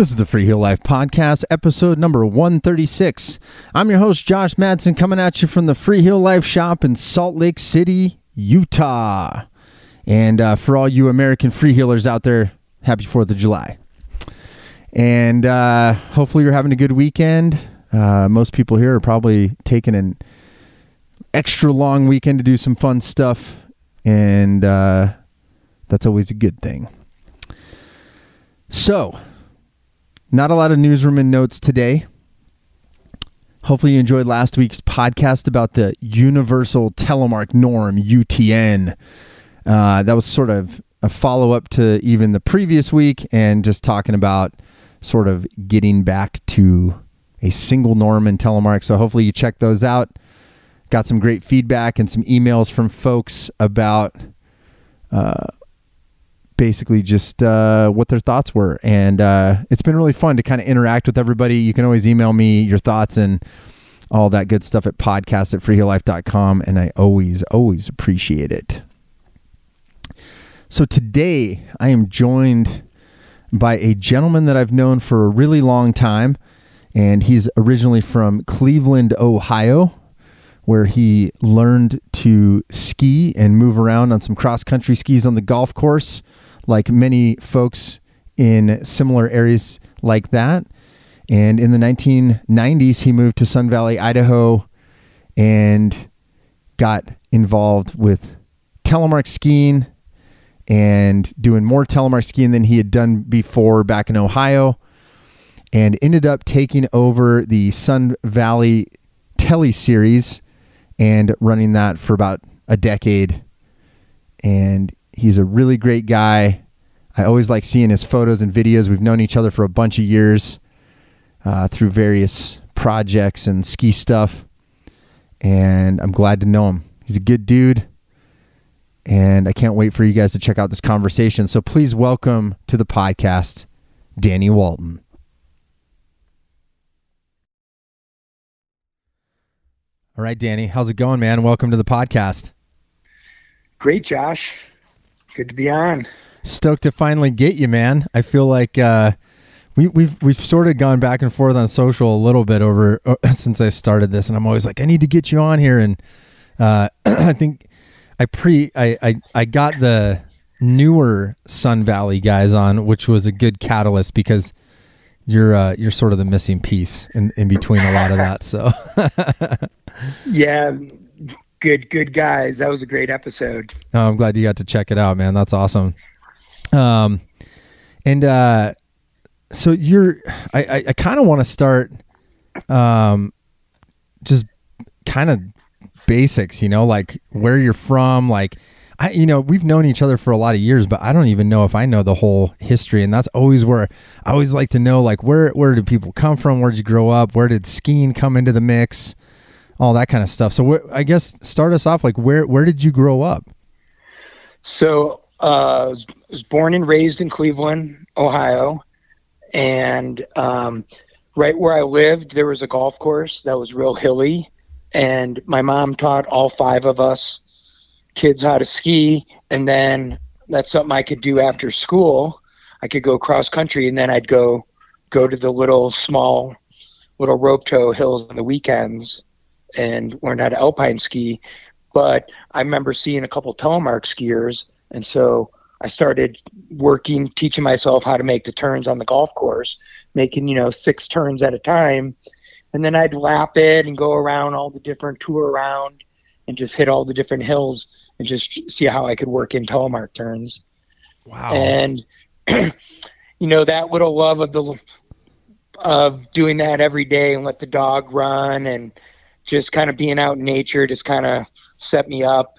This is the Free Heel Life Podcast, episode number 136. I'm your host, Josh Madsen, coming at you from the Free Heel Life shop in Salt Lake City, Utah. And uh, for all you American free healers out there, happy 4th of July. And uh, hopefully you're having a good weekend. Uh, most people here are probably taking an extra long weekend to do some fun stuff. And uh, that's always a good thing. So, not a lot of newsroom and notes today. Hopefully, you enjoyed last week's podcast about the Universal Telemark Norm, UTN. Uh, that was sort of a follow up to even the previous week and just talking about sort of getting back to a single norm in telemark. So, hopefully, you check those out. Got some great feedback and some emails from folks about. Uh, basically just uh, what their thoughts were. And uh, it's been really fun to kind of interact with everybody. You can always email me your thoughts and all that good stuff at podcast at freeheellife.com. And I always, always appreciate it. So today I am joined by a gentleman that I've known for a really long time. And he's originally from Cleveland, Ohio, where he learned to ski and move around on some cross country skis on the golf course like many folks in similar areas like that. And in the 1990s, he moved to Sun Valley, Idaho, and got involved with telemark skiing and doing more telemark skiing than he had done before back in Ohio. And ended up taking over the Sun Valley Tele series and running that for about a decade. And He's a really great guy. I always like seeing his photos and videos. We've known each other for a bunch of years uh, through various projects and ski stuff. And I'm glad to know him. He's a good dude. And I can't wait for you guys to check out this conversation. So please welcome to the podcast, Danny Walton. All right, Danny, how's it going, man? Welcome to the podcast. Great, Josh. Good to be on. Stoked to finally get you, man. I feel like uh, we, we've we've sort of gone back and forth on social a little bit over uh, since I started this, and I'm always like, I need to get you on here, and uh, I think I pre I, I I got the newer Sun Valley guys on, which was a good catalyst because you're uh, you're sort of the missing piece in, in between a lot of that. So yeah, good good guys. That was a great episode. Oh, I'm glad you got to check it out, man. That's awesome. Um, and uh, so you're, I I, I kind of want to start, um, just kind of basics, you know, like where you're from, like. I, you know, we've known each other for a lot of years, but I don't even know if I know the whole history. And that's always where I always like to know, like, where where did people come from? Where did you grow up? Where did skiing come into the mix? All that kind of stuff. So wh- I guess start us off like where where did you grow up? So uh, I was born and raised in Cleveland, Ohio, and um, right where I lived there was a golf course that was real hilly, and my mom taught all five of us kids how to ski, and then that's something I could do after school. I could go cross country, and then I'd go go to the little small little rope tow hills on the weekends and learned how to alpine ski. But I remember seeing a couple telemark skiers, and so I started working, teaching myself how to make the turns on the golf course, making you know six turns at a time, and then I'd lap it and go around all the different tour around, and just hit all the different hills and just see how I could work in telemark turns. Wow! And you know that little love of the of doing that every day and let the dog run and just kind of being out in nature just kind of set me up.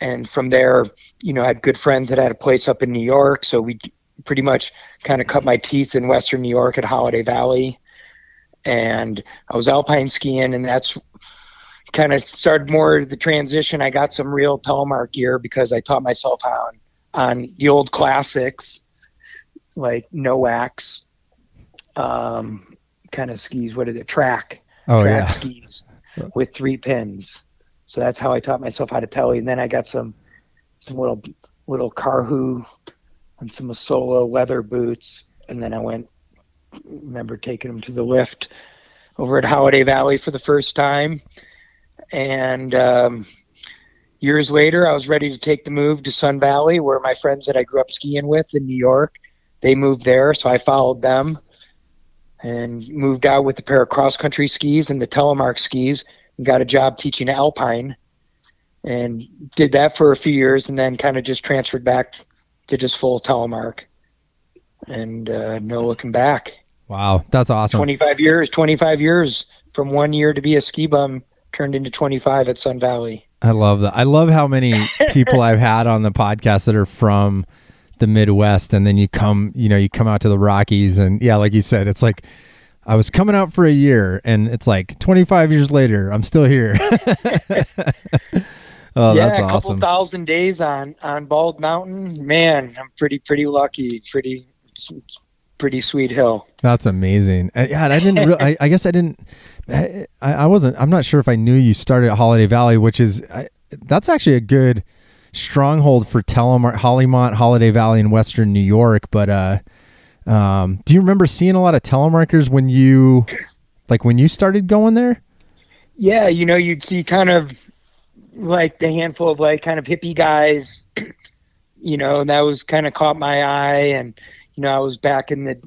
And from there, you know, I had good friends that had a place up in New York. So we pretty much kind of cut my teeth in Western New York at Holiday Valley. And I was alpine skiing, and that's kind of started more the transition. I got some real telemark gear because I taught myself how on, on the old classics like no wax um, kind of skis. What is it? Track. Oh, track yeah. skis with three pins. So that's how I taught myself how to tele. And then I got some some little little Karhu and some solo leather boots. And then I went remember taking them to the lift over at Holiday Valley for the first time. And um, years later, I was ready to take the move to Sun Valley, where my friends that I grew up skiing with in New York, they moved there. So I followed them and moved out with a pair of cross country skis and the telemark skis and got a job teaching alpine and did that for a few years and then kind of just transferred back to just full telemark and uh, no looking back. Wow, that's awesome. 25 years, 25 years from one year to be a ski bum turned into 25 at Sun Valley. I love that. I love how many people I've had on the podcast that are from the Midwest and then you come, you know, you come out to the Rockies and yeah, like you said, it's like I was coming out for a year and it's like 25 years later, I'm still here. oh, yeah, a couple awesome. thousand days on on Bald Mountain. Man, I'm pretty pretty lucky. Pretty pretty sweet hill. That's amazing. Uh, yeah, I didn't. Re- I, I, guess I didn't. I, I wasn't. I'm not sure if I knew you started at Holiday Valley, which is I, that's actually a good stronghold for Telemark, HoliMont, Holiday Valley in Western New York. But uh, um, do you remember seeing a lot of telemarkers when you, like, when you started going there? Yeah, you know, you'd see kind of like the handful of like kind of hippie guys, you know, and that was kind of caught my eye. And you know, I was back in the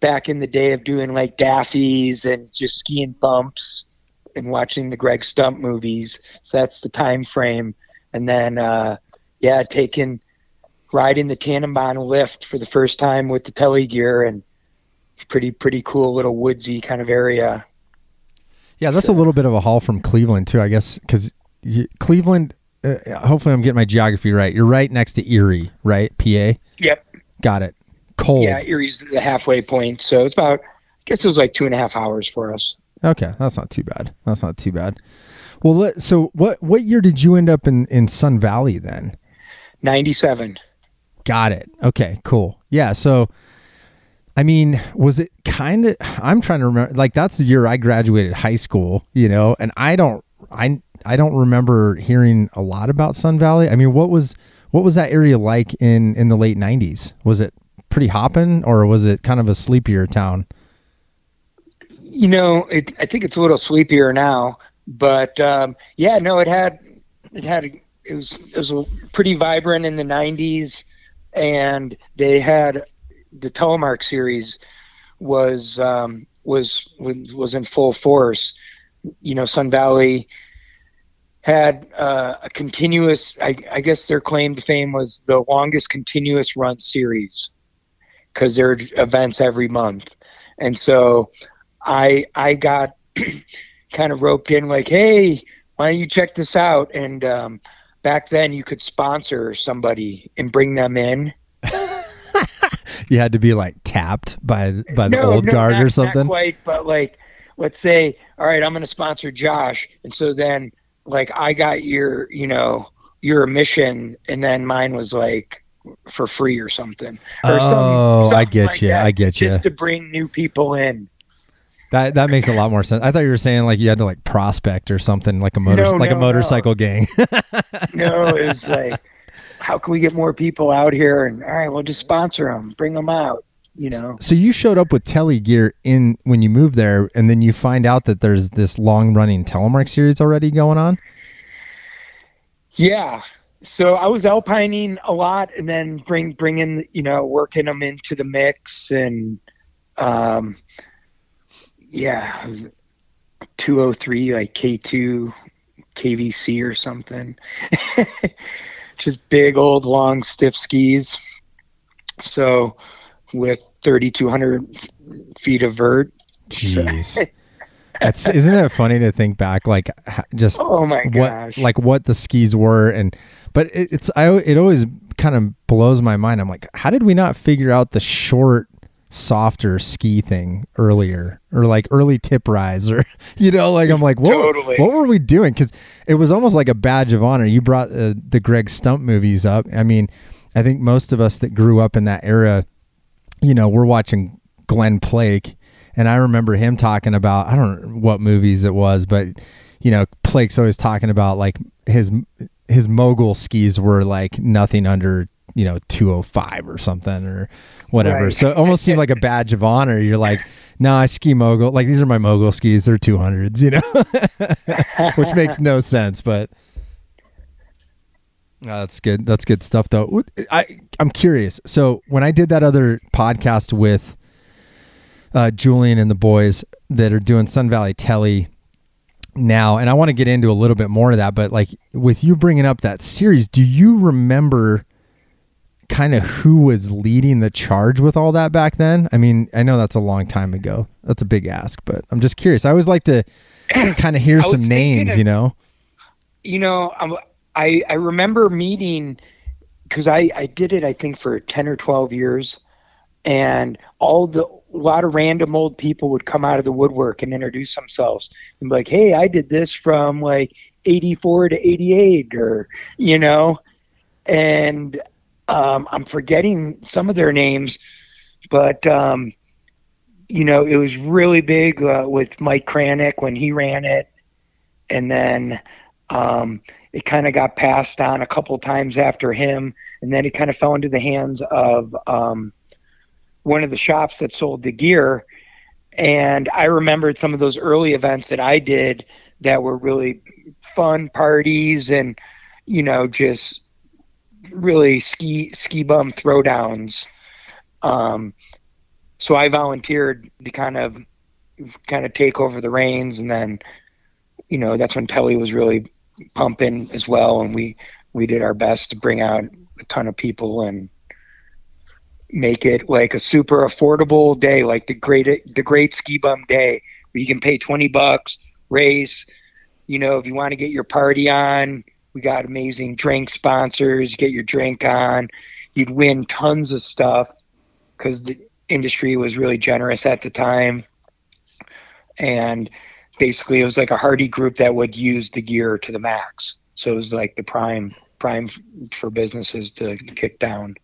back in the day of doing like Daffy's and just skiing bumps and watching the Greg Stump movies. So that's the time frame and then uh, yeah, taking riding the Tannenbaum lift for the first time with the tele gear and pretty pretty cool little woodsy kind of area. Yeah, that's so. a little bit of a haul from Cleveland too, I guess, because Cleveland. Uh, hopefully, I'm getting my geography right. You're right next to Erie, right? PA. Yep. Got it. Cold. Yeah, Erie's the halfway point, so it's about. I guess it was like two and a half hours for us. Okay, that's not too bad. That's not too bad. Well, let, so what what year did you end up in in Sun Valley then? 97. Got it. Okay, cool. Yeah, so I mean, was it kind of I'm trying to remember like that's the year I graduated high school, you know, and I don't I I don't remember hearing a lot about Sun Valley. I mean, what was what was that area like in in the late 90s? Was it pretty hopping or was it kind of a sleepier town? You know, it, I think it's a little sleepier now. But um, yeah, no, it had it had it was it was pretty vibrant in the '90s, and they had the Telemark series was um, was was in full force. You know, Sun Valley had uh, a continuous. I, I, guess their claim to fame was the longest continuous run series because there are events every month, and so I I got kind of roped in like, hey, why don't you check this out? And um, back then you could sponsor somebody and bring them in. you had to be like tapped by by the no, old no, guard not, or something. Not quite, but like, let's say, all right, I'm going to sponsor Josh, and so then like I got your, you know, your mission, and then mine was like for free or something. Or oh, some, I get like you. I get you. Just to bring new people in. That that makes a lot more sense. I thought you were saying like you had to like prospect or something like a motor no, like no, a motorcycle no. gang. no, it was like how can we get more people out here and all right, we'll just sponsor them, bring them out, you know. So you showed up with tele gear in when you moved there and then you find out that there's this long running telemark series already going on? Yeah. So I was alpining a lot and then bring bringing, you know, working them into the mix and um yeah, 203 like K2 KVC or something. Just big old long stiff skis. So with 3200 feet of vert. Jeez. That's isn't it funny to think back like just oh my gosh what, like what the skis were and but it, it's I it always kind of blows my mind I'm like how did we not figure out the short softer ski thing earlier or like early tip rise or you know like i'm like what, totally. what were we doing? Because it was almost like a badge of honor. You brought uh, the greg stump movies up. I mean i think most of us that grew up in that era you know we're watching glen plake and i remember him talking about i don't know what movies it was but you know plake's always talking about like his his mogul skis were like nothing under you know 205 or something or whatever. Right. So it almost seemed like a badge of honor. You're like, no, I ski mogul. Like these are my mogul skis. They're 200s, you know, which makes no sense, but. Uh, that's good. That's good stuff, though. I I'm curious. So when I did that other podcast with uh, Julian and the boys that are doing Sun Valley Tele now, and I want to get into a little bit more of that. But like with you bringing up that series, do you remember kind of who was leading the charge with all that back then? I mean, I know that's a long time ago. That's a big ask, but I'm just curious. I always like to kind of hear some names, thinking you know. You know, um, I I remember meeting because I I did it I think for ten or twelve years, and all the a lot of random old people would come out of the woodwork and introduce themselves and be like, "Hey, I did this from like '84 to '88," or you know, and um, I'm forgetting some of their names, but um, you know, it was really big uh, with Mike Kranick when he ran it, and then um, it kind of got passed on a couple times after him, and then it kind of fell into the hands of um, one of the shops that sold the gear. And I remembered some of those early events that I did that were really fun parties and, you know, just really ski ski bum throwdowns. Um, so I volunteered to kind of kind of take over the reins, and then, you know, that's when Telly was really pumping as well, and we we did our best to bring out a ton of people and make it like a super affordable day, like the great the great ski bum day, where you can pay twenty bucks, race. You know, if you want to get your party on, we got amazing drink sponsors. Get your drink on. You'd win tons of stuff because the industry was really generous at the time, and basically it was like a hardy group that would use the gear to the max. So it was like the prime prime for businesses to kick down.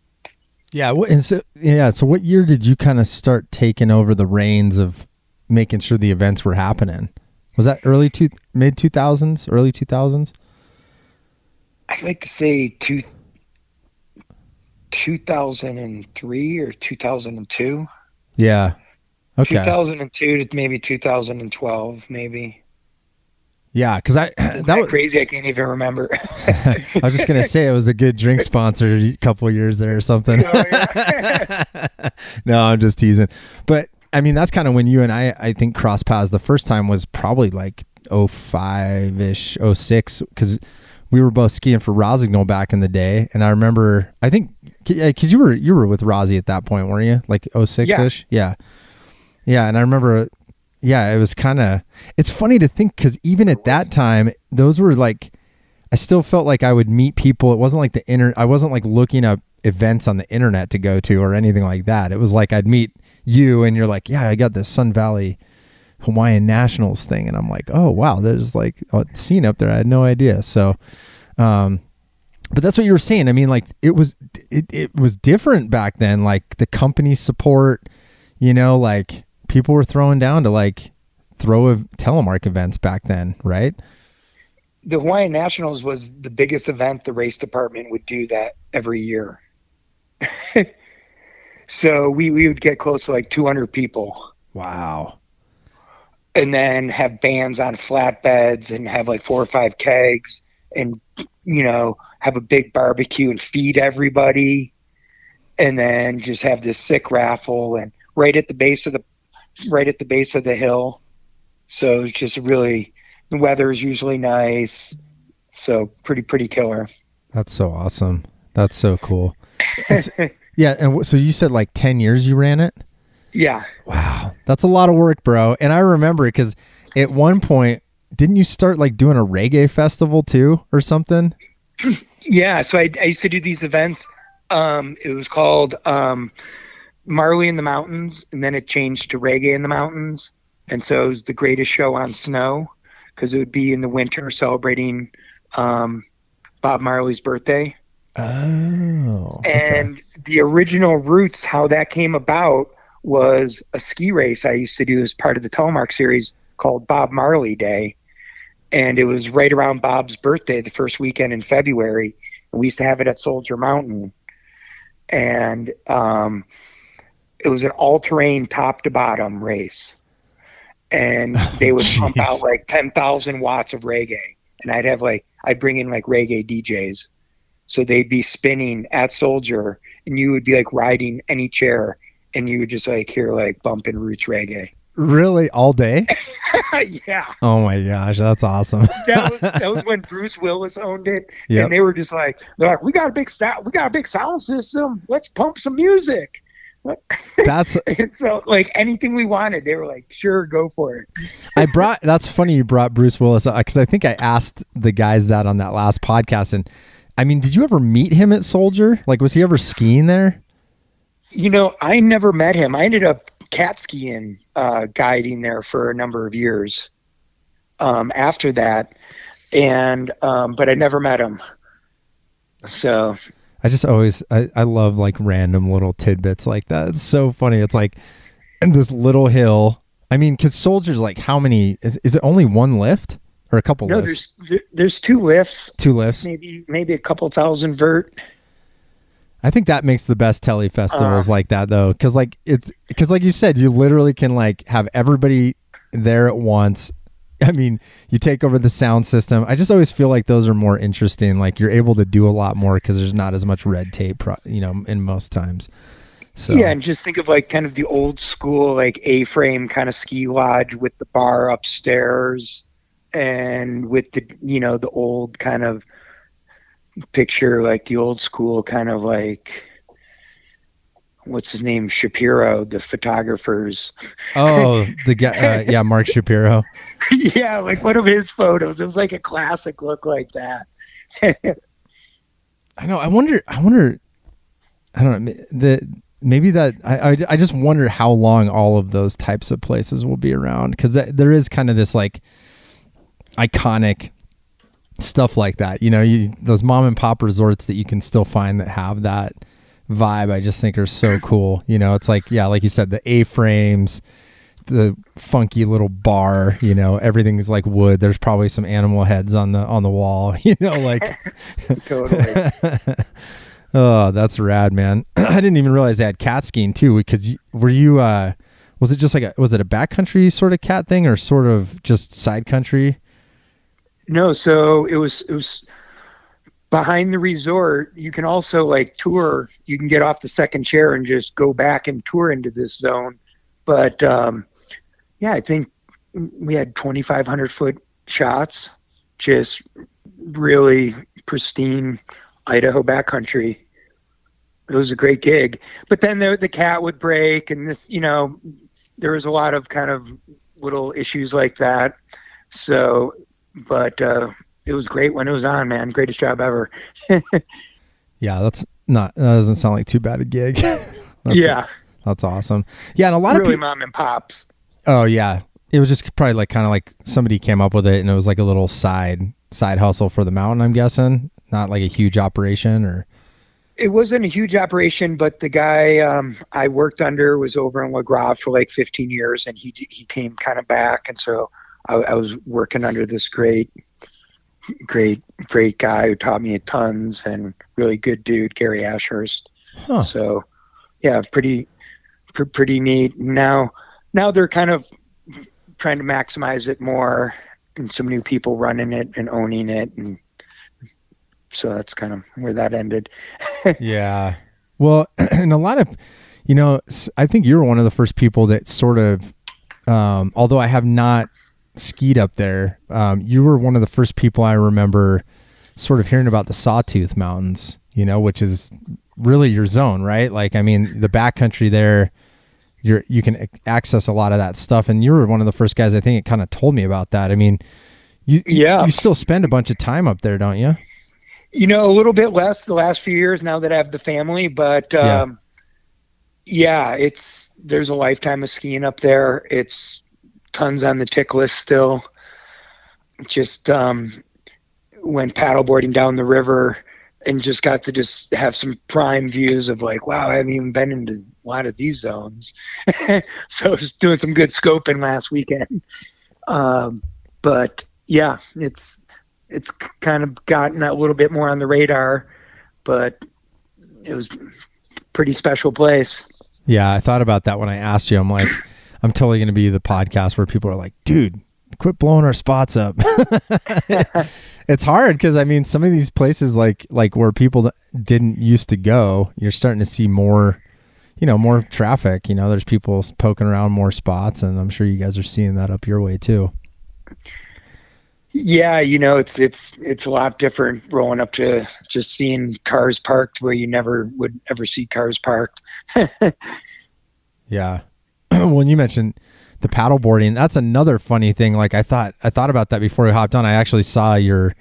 Yeah, and so yeah, so what year did you kind of start taking over the reins of making sure the events were happening? Was that early two mid two thousands, early two thousands? I'd like to say two, 2003 or 2002. Yeah. Okay. 2002 to maybe 2012, maybe. Yeah, because I Isn't that was, crazy? I can't even remember. I was just gonna say it was a good drink sponsor a couple years there or something. Oh, no, I'm just teasing. But I mean, that's kind of when you and I, I think, cross paths. The first time was probably like 05 ish, 06, because we were both skiing for Rossignol back in the day. And I remember, I think, because you were you were with Rossi at that point, weren't you? Like 06 ish, yeah, yeah. And I remember, yeah, it was kind of. It's funny to think because even at that time, those were like. I still felt like I would meet people. It wasn't like the inter. I wasn't like looking up events on the internet to go to or anything like that. It was like I'd meet you and you're like, yeah, I got this Sun Valley Hawaiian Nationals thing, and I'm like, oh wow, there's like a scene up there. I had no idea. So, um, but that's what you were saying. I mean, like it was it it was different back then. Like the company support, you know, like people were throwing down to like throw of telemark events back then, right? the Hawaiian Nationals was the biggest event the race department would do that every year. so we, we would get close to like 200 people Wow. And then have bands on flatbeds and have like four or five kegs and, you know, have a big barbecue and feed everybody. And then just have this sick raffle and right at the base of the, right at the base of the hill. So it's just really, the weather is usually nice. So pretty, pretty killer. That's so awesome. That's so cool. Yeah, and so you said like 10 years you ran it? Yeah. Wow. That's a lot of work, bro. And I remember it cuz at one point didn't you start like doing a reggae festival too or something? Yeah. So I, I used to do these events. Um, it was called um, Marley in the Mountains, and then it changed to Reggae in the Mountains. And so it was the greatest show on snow because it would be in the winter celebrating um, Bob Marley's birthday. Oh. And the original roots, how that came about, was a ski race I used to do as part of the Telemark series called Bob Marley Day. And it was right around Bob's birthday, the first weekend in February. And we used to have it at Soldier Mountain. and um, it was an all-terrain top to bottom race, and they would pump out like ten thousand watts of reggae, and I'd have like I'd bring in like reggae DJs, so they'd be spinning at Soldier, and you would be like riding any chair, and you would just like hear like bumping roots reggae. Really, all day? yeah, Oh my gosh, that's awesome. that was that was when Bruce Willis owned it, Yep. and they were just like, they're like, we got a big sound, we got a big sound system. Let's pump some music. That's so, like anything we wanted, they were like, sure, go for it. I brought. That's funny you brought Bruce Willis because I think I asked the guys that on that last podcast, and I mean, did you ever meet him at Soldier? Like, was he ever skiing there? You know, I never met him. I ended up cat skiing, uh, guiding there for a number of years um, after that, and um, but I never met him. So I just always I, I love like random little tidbits like that. It's so funny. It's like in this little hill. I mean, because Soldier's like how many? Is, is it only one lift or a couple no, lifts? there's there's two lifts, Two lifts. maybe maybe a couple thousand vert. I think that makes the best telly festivals Uh. like that though, because like it's because like you said, you literally can like have everybody there at once. I mean, you take over the sound system. I just always feel like those are more interesting. Like you're able to do a lot more because there's not as much red tape, you know, in most times. So Yeah, and just think of like kind of the old school like A-frame kind of ski lodge with the bar upstairs and with the you know the old kind of picture like the old school kind of like what's his name Shapiro the photographers oh, the guy, uh, yeah, Mark Shapiro. yeah like one of his photos it was like a classic look like that I know. I wonder. I wonder. I don't know. The maybe that I, I I just wonder how long all of those types of places will be around because there is kind of this like iconic stuff like that. You know, you those mom and pop resorts that you can still find that have that vibe. I just think are so cool. You know, it's like yeah, like you said, the A frames. The funky little bar, you know, everything's like wood. There's probably some animal heads on the on the wall, you know, like totally oh, that's rad, man. I didn't even realize they had cat skiing too. Because you, were you? uh Was it just like a was it a backcountry sort of cat thing or sort of just side country? No, so it was it was behind the resort. You can also like tour. You can get off the second chair and just go back and tour into this zone. But um, yeah, I think we had twenty five hundred foot shots, just really pristine Idaho backcountry. It was a great gig. But then the the cat would break, and this, you know, there was a lot of kind of little issues like that. So but uh, it was great when it was on, man. Greatest job ever. Yeah, that's not that doesn't sound like too bad a gig. that's, yeah, that's awesome. Yeah, and a lot of really mom and pops. Oh yeah, it was just probably like kind of like somebody came up with it and it was like a little side side hustle for the mountain. I'm guessing, not like a huge operation or. It wasn't a huge operation, but the guy um, I worked under was over in La Grave for like 15 years, and he he came kind of back, and so I, I was working under this great, great, great guy who taught me tons and really good dude, Gary Ashurst. Huh. So, yeah, pretty, pr- pretty neat. Now, now they're kind of trying to maximize it more, and some new people running it and owning it, and so that's kind of where that ended. yeah. Well, and a lot of, you know, I think you were one of the first people that sort of, um, although I have not skied up there, um, you were one of the first people I remember sort of hearing about the Sawtooth Mountains, you know, which is really your zone, right? Like, I mean, the backcountry there, you're, you can access a lot of that stuff. And you were one of the first guys I think it kind of told me about that. I mean, you, Yeah. you still spend a bunch of time up there, don't you? You know, a little bit less the last few years now that I have the family, but Yeah. um, yeah, it's there's a lifetime of skiing up there. It's tons on the tick list still. Just um, went paddleboarding down the river and just got to just have some prime views of like, wow, I haven't even been into a lot of these zones. so I was doing some good scoping last weekend. Um, but yeah, it's it's kind of gotten a little bit more on the radar, but it was pretty special place. Yeah, I thought about that when I asked you. I'm like, I'm totally going to be the podcast where people are like, dude, quit blowing our spots up. it's hard because I mean, some of these places like like where people didn't used to go, you're starting to see more, you know, more traffic. You know, there's people poking around more spots, and I'm sure you guys are seeing that up your way too. Yeah, you know, it's it's it's a lot different rolling up to just seeing cars parked where you never would ever see cars parked. yeah. when you mentioned the paddleboarding, that's another funny thing. Like I thought I thought about that before we hopped on. I actually saw your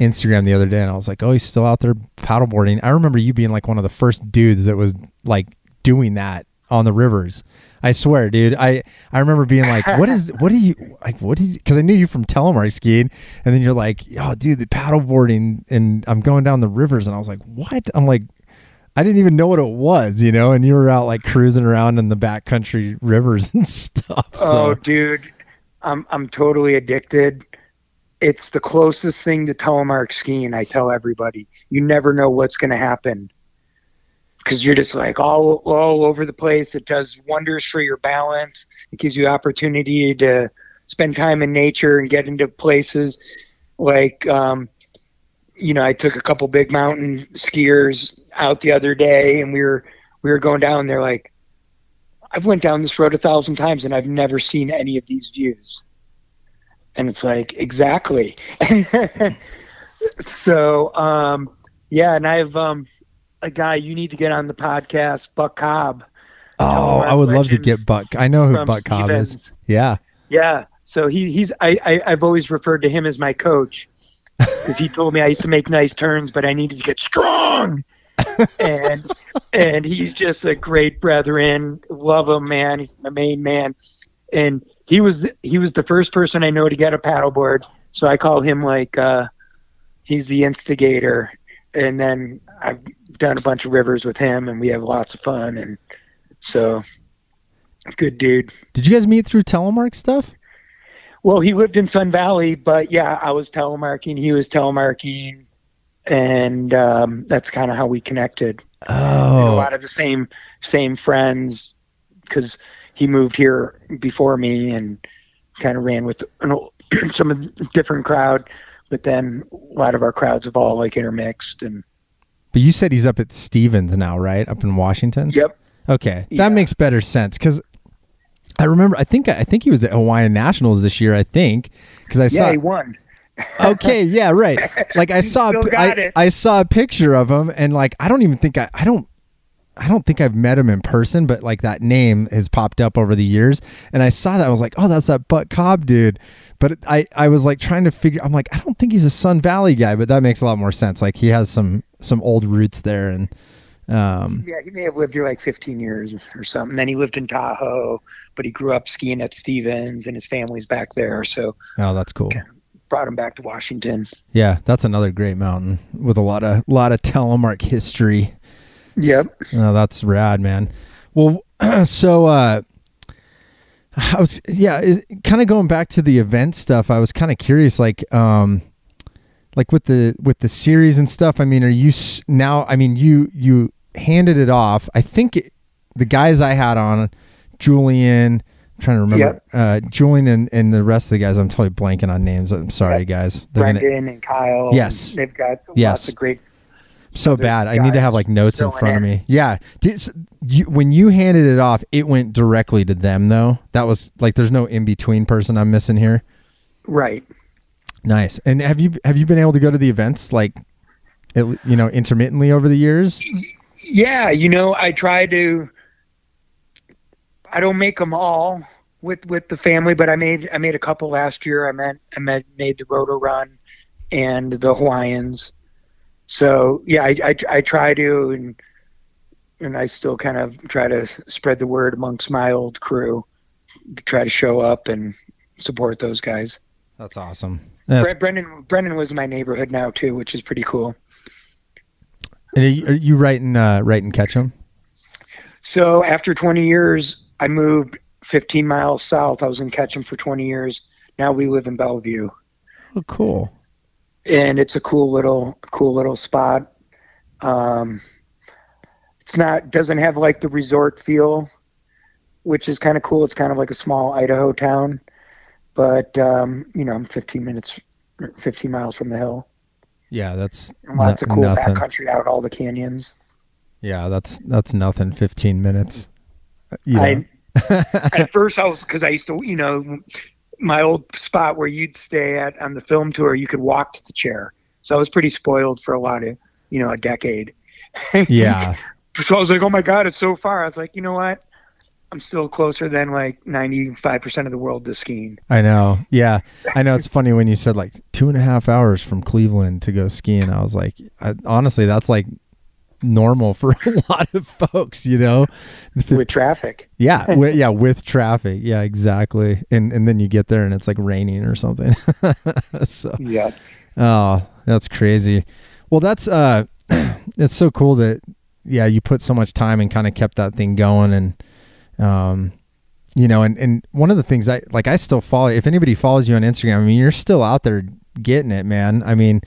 Instagram the other day and I was like, "Oh, he's still out there paddleboarding." I remember you being like one of the first dudes that was like doing that on the rivers. I swear, dude. I I remember being like, "What is? What are you like? What is?" Because I knew you from telemark skiing, and then you're like, "Oh, dude, the paddleboarding, and I'm going down the rivers," and I was like, "What?" I'm like, I didn't even know what it was, you know. And you were out like cruising around in the backcountry rivers and stuff. So. Oh, dude, I'm I'm totally addicted. It's the closest thing to telemark skiing. I tell everybody, you never know what's going to happen because you're just like all all over the place. It does wonders for your balance. It gives you opportunity to spend time in nature and get into places like um, you know I took a couple big mountain skiers out the other day and we were we were going down there like I've went down this road a thousand times and I've never seen any of these views. And it's like exactly. so um yeah, and I've um a guy you need to get on the podcast, Buck Cobb. Oh, I would love to get Buck. I know who Buck Stevens. Cobb is. Yeah. Yeah. So he he's I, I I've always referred to him as my coach because he told me I used to make nice turns, but I needed to get strong. And and he's just a great brethren. Love him, man. He's my main man. And he was he was the first person I know to get a paddleboard. So I call him like uh, he's the instigator. And then I've done a bunch of rivers with him, and we have lots of fun. And so, good dude. Did you guys meet through telemark stuff? Well, he lived in Sun Valley, but yeah, I was telemarking. He was telemarking, and um, that's kind of how we connected. Oh, a lot of the same same friends because he moved here before me and kind of ran with an, some of the different crowd. But then a lot of our crowds have all like intermixed and but you said he's up at Stevens now, right? Up in Washington. Yep. Okay, yeah. that makes better sense because I remember. I think I think he was at Hawaiian Nationals this year. I think because I saw. Yeah, he won. Okay, yeah, right. Like I saw, I, I saw a picture of him, and like I don't even think I, I don't, I don't think I've met him in person, but like that name has popped up over the years, and I saw that I was like, oh, that's that Buck Cobb dude. But I, I was like trying to figure. I'm like, I don't think he's a Sun Valley guy, but that makes a lot more sense. Like he has some some old roots there, and um, yeah, he may have lived here like 15 years or something. Then he lived in Tahoe, but he grew up skiing at Stevens, and his family's back there. So oh, that's cool. Brought him back to Washington. Yeah, that's another great mountain with a lot of lot of telemark history. Yep. Oh, that's rad, man. Well, so uh, I was yeah, kind of going back to the event stuff. I was kind of curious, like um, like with the with the series and stuff i mean are you now i mean you you handed it off i think it, the guys i had on julian trying to remember yep. uh, julian and, and the rest of the guys i'm totally blanking on names i'm sorry yep. guys They're brendan gonna, and kyle yes and they've got yes. lots of great so bad i need to have like notes in front in. of me yeah Did, you, when you handed it off it went directly to them though that was like there's no in between person i'm missing here right Nice. And have you have you been able to go to the events like you know intermittently over the years? Yeah, you know, I try to I don't make them all with with the family, but I made I made a couple last year. I met I met, made the Rotarun and the Hawaiians. So yeah, I, I, I try to and and I still kind of try to spread the word amongst my old crew, try to show up and support those guys. That's awesome. That's... Brendan Brendan was in my neighborhood now too, which is pretty cool. And are you, are you writing uh, writing Ketchum? So after 20 years, I moved 15 miles south. I was in Ketchum for 20 years. Now we live in Bellevue. Oh, cool! And it's a cool little cool little spot. Um, it's not doesn't have like the resort feel, which is kind of cool. It's kind of like a small Idaho town, but um, you know, I'm 15 minutes, 15 miles from the hill. Yeah, that's And lots of cool nothing. backcountry out all the canyons. Yeah, that's that's nothing. Fifteen minutes. Yeah. I at first I was because I used to, you know, my old spot where you'd stay at on the film tour, you could walk to the chair. So I was pretty spoiled for a lot of, you know, a decade. yeah. so I was like, oh my god, it's so far. I was like, you know what? I'm still closer than like 95% of the world to skiing. I know. Yeah, I know. It's funny when you said like two and a half hours from Cleveland to go skiing. I was like, I, honestly, that's like normal for a lot of folks. You know. with traffic. Yeah, wi- yeah, with traffic. Yeah, exactly. And and then you get there and it's like raining or something. so, Yeah. oh, that's crazy. Well, that's uh, it's so cool that yeah, you put so much time and kind of kept that thing going and um, you know, and and one of the things I like, I still follow. If anybody follows you on Instagram, I mean, you're still out there getting it, man. I mean,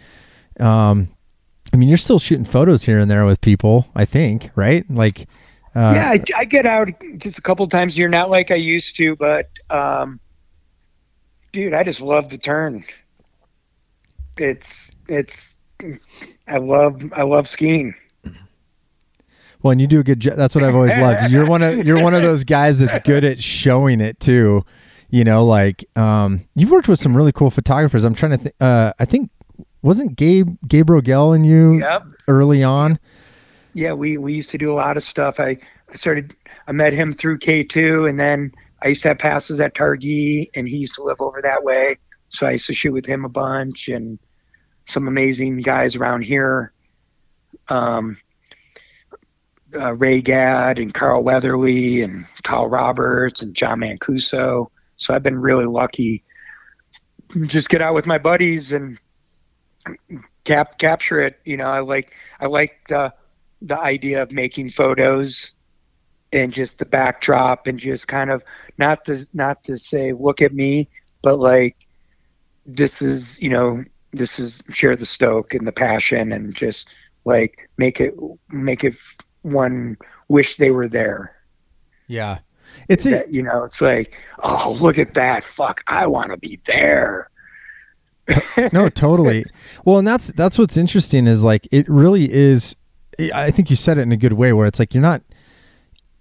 um, I mean, you're still shooting photos here and there with people. I think, right? Like, uh, yeah, I, I get out just a couple times a year, not like I used to, but um, dude, I just love the turn. It's it's I love I love skiing. Well, and you do a good job. That's what I've always loved. You're one of you're one of those guys that's good at showing it too. You know, like um, you've worked with some really cool photographers. I'm trying to think. Uh, I think wasn't Gabe Gabe Rogel and you Yep. early on. Yeah, we we used to do a lot of stuff. I I started I met him through K two, and then I used to have passes at Targhee, and he used to live over that way, so I used to shoot with him a bunch, and some amazing guys around here. Um, uh, Ray Gadd and Karl Weatherly and Kyle Roberts and John Mancuso. So I've been really lucky. Just get out with my buddies and cap capture it. You know, I like I like the the idea of making photos and just the backdrop and just kind of not to not to say look at me, but like this is you know this is share the stoke and the passion and just like make it make it one wish they were there. Yeah, it's a, That, you know, it's like oh look at that fuck I want to be there. No, totally. Well, and that's that's what's interesting is like it really is. I think you said it in a good way where it's like you're not.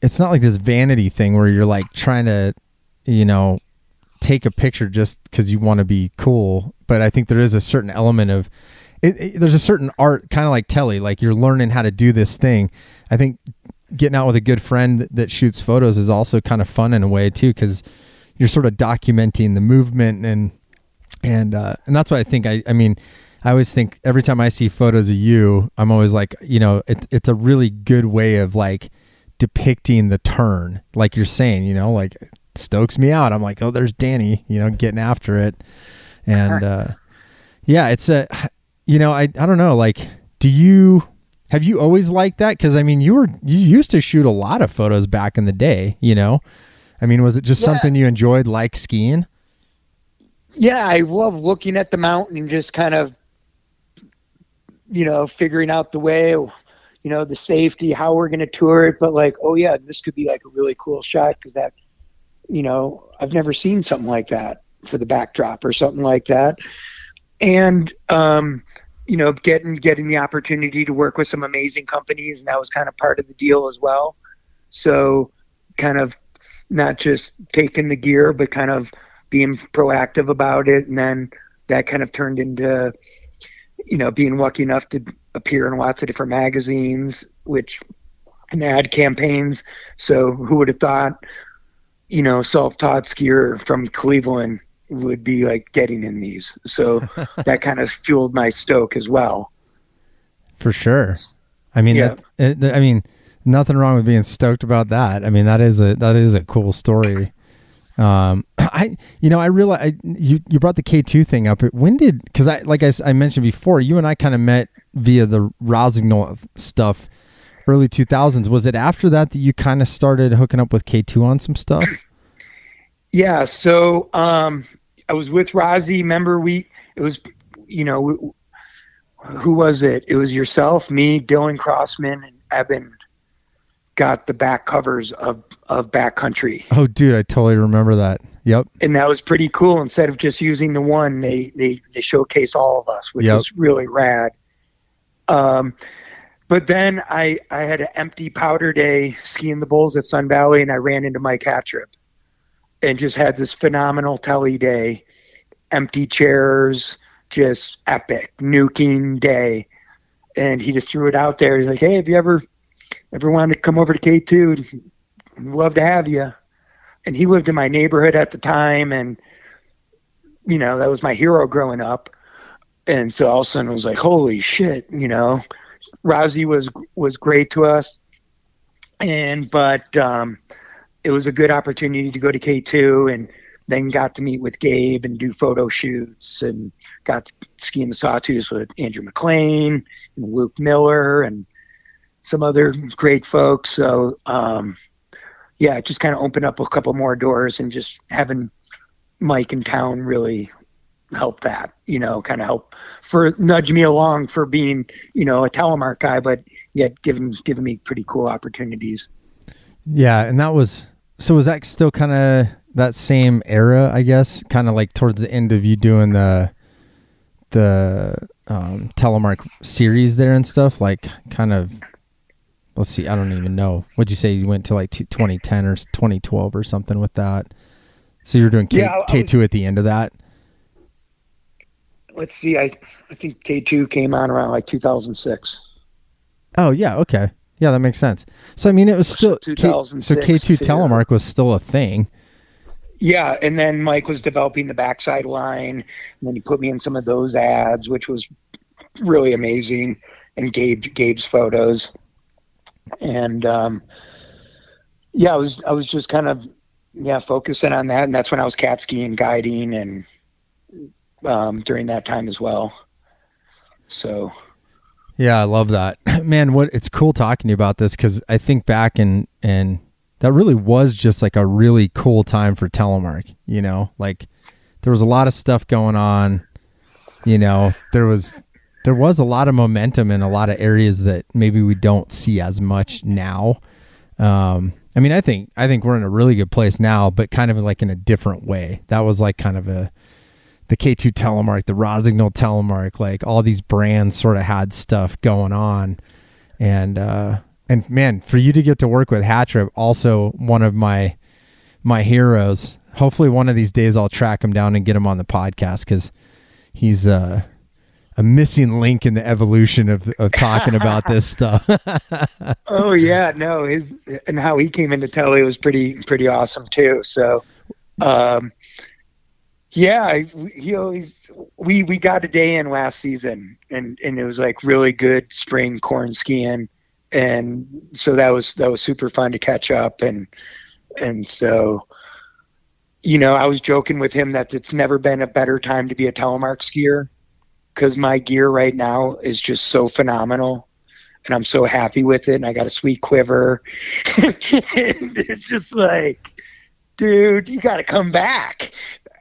It's not like this vanity thing where you're like trying to, you know, take a picture just because you want to be cool. But I think there is a certain element of. It, it- there's a certain art, kind of like Telly, like you're learning how to do this thing. I think getting out with a good friend that shoots photos is also kind of fun in a way too, because you're sort of documenting the movement and and uh, and that's why I think I I mean I always think every time I see photos of you, I'm always like you know it, it's a really good way of like depicting the turn, like you're saying, you know, like it stokes me out. I'm like, oh, there's Danny, you know, getting after it, and uh, yeah, it's a you know I I don't know like do you have you always liked that because I mean you were you used to shoot a lot of photos back in the day, you know. I mean, was it just Yeah. something you enjoyed, like skiing? Yeah, I love looking at the mountain and just kind of, you know, figuring out the way, you know, the safety, how we're going to tour it. But like, oh yeah, this could be like a really cool shot because that, you know, I've never seen something like that for the backdrop or something like that. And, um, you know, getting getting the opportunity to work with some amazing companies, and that was kind of part of the deal as well. So, kind of not just taking the gear, but kind of being proactive about it and then that kind of turned into you know being lucky enough to appear in lots of different magazines which and ad campaigns so who would have thought you know self-taught skier from cleveland would be like getting in these so that kind of fueled my stoke as well For sure. I mean, Yeah. that, it, I mean, nothing wrong with being stoked about that. I mean, that is a that is a cool story. Um, I you know I realize I, you you brought the K two thing up. When did because I like I mentioned before, you and I kind of met via the Rossignol stuff, early two thousands. Was it after that that you kind of started hooking up with K two on some stuff? Yeah, so um, I was with Rossi. Remember, we it was, you know, wh- who was it? It was yourself, me, Dylan Crossman, and Eben. Got the back covers of of Backcountry. Oh, dude, I totally remember that. Yep. And that was pretty cool. Instead of just using the one, they they they showcase all of us, which Yep. was really rad. Um, but then I I had an empty powder day skiing the bulls at Sun Valley, and I ran into Mike Hattrup, and just had this phenomenal telly day, empty chairs, just epic nuking day, and he just threw it out there. He's like, "Hey, have you ever ever wanted to come over to K two? Love to have you." And he lived in my neighborhood at the time, and you know that was my hero growing up. And so all of a sudden, it was like, "Holy shit!" You know, Rossi was was great to us, and but um, it was a good opportunity to go to K two, and then got to meet with Gabe and do photo shoots, and got to ski in the Sawtooths with Andrew McLean and Luke Miller and some other great folks. So um, yeah, just kind of opened up a couple more doors, and just having Mike in town really help that, you know, kind of help for nudge me along for being, you know, a telemark guy, but yet giving giving me pretty cool opportunities. Yeah, and that was so. Was that still kind of that same era? I guess, kind of like towards the end of you doing the the um, telemark series there and stuff. Like, kind of. Let's see. I don't even know. What'd you say? You went to like 2010 or 2012 or something with that. So you were doing K, Yeah, was- K2 at the end of that. Let's see, I I think K two came on around like 2006. Oh yeah, okay, yeah, that makes sense. So I mean, it was still K, so 2006 K two telemark was still a thing. Yeah, and then Mike was developing the backside line, and then he put me in some of those ads, which was really amazing. And Gabe Gabe's photos, and um, yeah, I was I was just kind of yeah focusing on that, and that's when I was cat skiing, guiding, and um, during that time as well. So Yeah, I love that, man. What it's cool talking to you about this because I think back and and that really was just like a really cool time for telemark. You know, like there was a lot of stuff going on. You know, there was there was a lot of momentum in a lot of areas that maybe we don't see as much now. Um, I mean, I think I think we're in a really good place now, but kind of like in a different way. That was like kind of a the K2 telemark, the Rossignol telemark, like all these brands sort of had stuff going on. And uh and man, for you to get to work with Hattrup, also one of my my heroes. Hopefully one of these days I'll track him down and get him on the podcast cuz he's uh a missing link in the evolution of of talking about this stuff. Oh yeah, no, his and how he came into Telly was pretty pretty awesome too. So, um, yeah, I- he always we we got a day in last season, and and it was like really good spring corn skiing, and so that was that was super fun to catch up, and and so. You know, I was joking with him that it's never been a better time to be a telemark skier because my gear right now is just so phenomenal and I'm so happy with it. And I got a sweet quiver. it's just like, dude, you got to come back.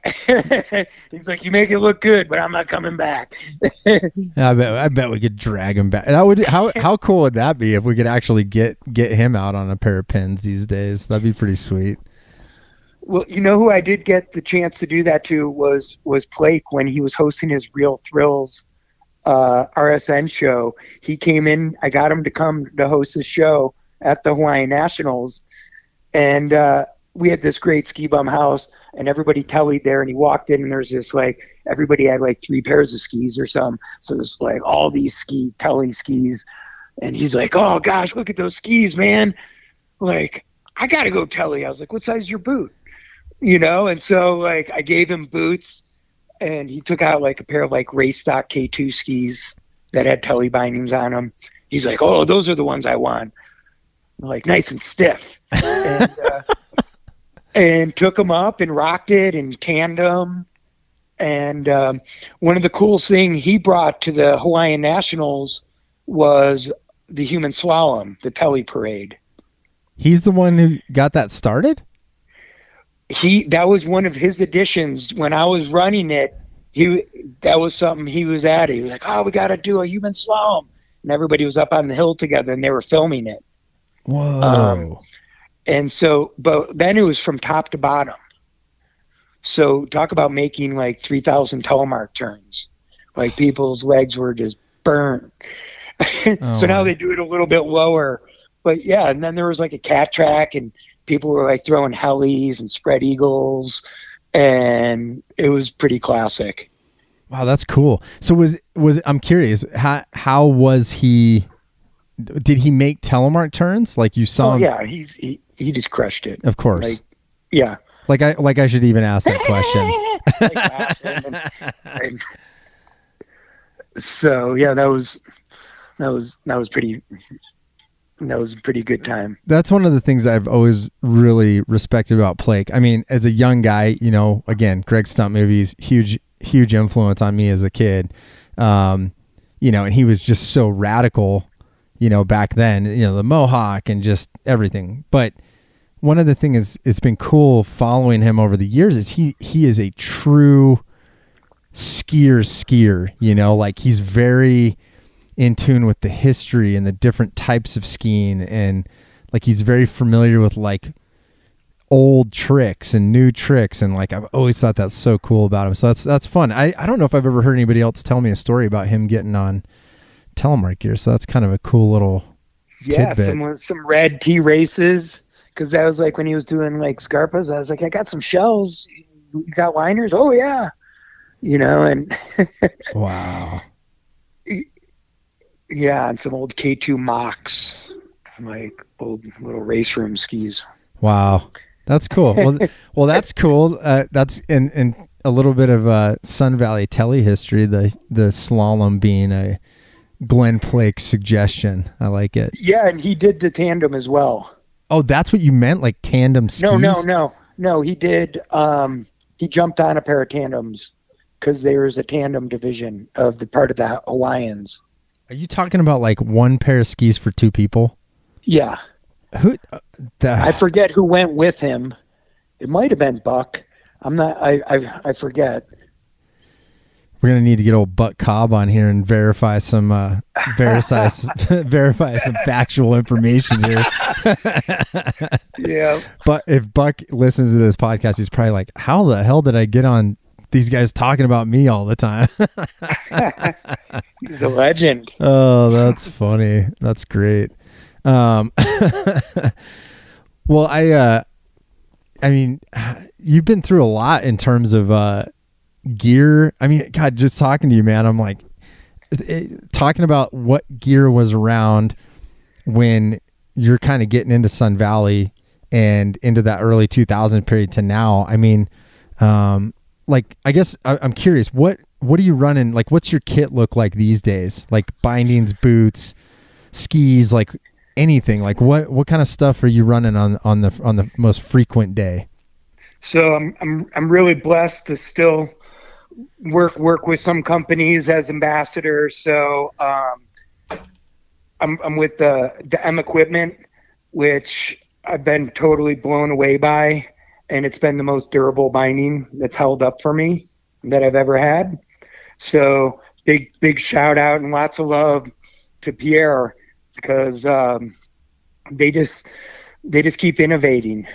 He's like, you make it look good, but I'm not coming back. I bet I bet we could drag him back. That would how how cool would that be if we could actually get get him out on a pair of pins these days? That'd be pretty sweet. Well, you know who I did get the chance to do that to was was Blake when he was hosting his Real Thrills uh, RSN show. He came in. I got him to come to host his show at the Hawaiian Nationals, and uh, we had this great ski bum house, and everybody tellied there. And he walked in, and there's this like everybody had like three pairs of skis or some. So there's like all these ski telly skis, and he's like, "Oh gosh, look at those skis, man!" Like I gotta go telly. I was like, "What size is your boot?" You know, and so like I gave him boots and he took out like a pair of like race stock K2 skis that had telly bindings on them. He's like, "Oh, those are the ones I want." I'm like nice and stiff, and, uh, and took them up and rocked it in tandem. And um, one of the coolest thing he brought to the Hawaiian Nationals was the human slalom, the telly parade. He's the one who got that started? He that was one of his additions when I was running it. He that was something he was at. He was like, "Oh, we got to do a human slalom," and everybody was up on the hill together, and they were filming it. Whoa. Um, And so, but then it was from top to bottom. So talk about making like 3,000 telemark turns. Like people's legs were just burnt. Oh, so now they do it a little bit lower. But yeah, and then there was like a cat track and people were like throwing helis and spread eagles. And it was pretty classic. wow, that's cool. So was was I'm curious how how was he? Did he make telemark turns like you saw Oh, him? yeah, he's he, he just crushed it. Of course. Like, yeah. Like I like I should even ask that question. Like and- and- so yeah, that was that was that was pretty that was a pretty good time. That's one of the things I've always really respected about Blake. I mean, as a young guy, you know, again, Greg Stump movies, huge, huge influence on me as a kid. Um, you know, and he was just so radical, you know, back then, you know, the Mohawk and just everything. But one of the things is it's been cool following him over the years is he he is a true skier skier, you know, like he's very in tune with the history and the different types of skiing and like he's very familiar with like old tricks and new tricks and like I've always thought that's so cool about him. So that's that's fun. I, I don't know if I've ever heard anybody else tell me a story about him getting on telemark gear. So that's kind of a cool little Yeah, Tidbit. some uh, some red T races because that was like when he was doing like Scarpas. I was like, I got some shells. You got liners? Oh yeah, you know, and wow. Yeah, and some old K two mocks, like old little race room skis. Wow, that's cool. Well, well, that's cool. Uh, that's in in a little bit of uh, Sun Valley Telly history. The the slalom being a Glen Plake suggestion. I like it. Yeah, and he did the tandem as well. Oh, that's what you meant, like tandem skis. No, no, no, no. He did. Um, he jumped on a pair of tandems because there was a tandem division of the part of the Hawaiians. Are you talking about like one pair of skis for two people? Yeah, Who? Uh, the, I forget who went with him. It might have been Buck. I'm not. I I, I forget. we're gonna need to get old Buck Cobb on here and verify some uh, verify some, verify some factual information here. Yeah. But if Buck listens to this podcast, he's probably like, "How the hell did I get on these guys talking about me all the time?" He's a legend. oh, that's funny. That's great. Um, well, I, uh, I mean, you've been through a lot in terms of uh, gear. I mean, God, just talking to you, man, I'm like it, talking about what gear was around when you're kind of getting into Sun Valley and into that early 2000 period to now. I mean, um, like I guess I, I'm curious what what are you running? Like, what's your kit look like these days? Like bindings, boots, skis, like anything. Like what what kind of stuff are you running on on the on the most frequent day? So I'm I'm I'm really blessed to still work work with some companies as ambassador. So um, I'm I'm with the the M equipment, which I've been totally blown away by, and it's been the most durable binding that's held up for me that I've ever had. So big big shout out and lots of love to Pierre because um, they just they just keep innovating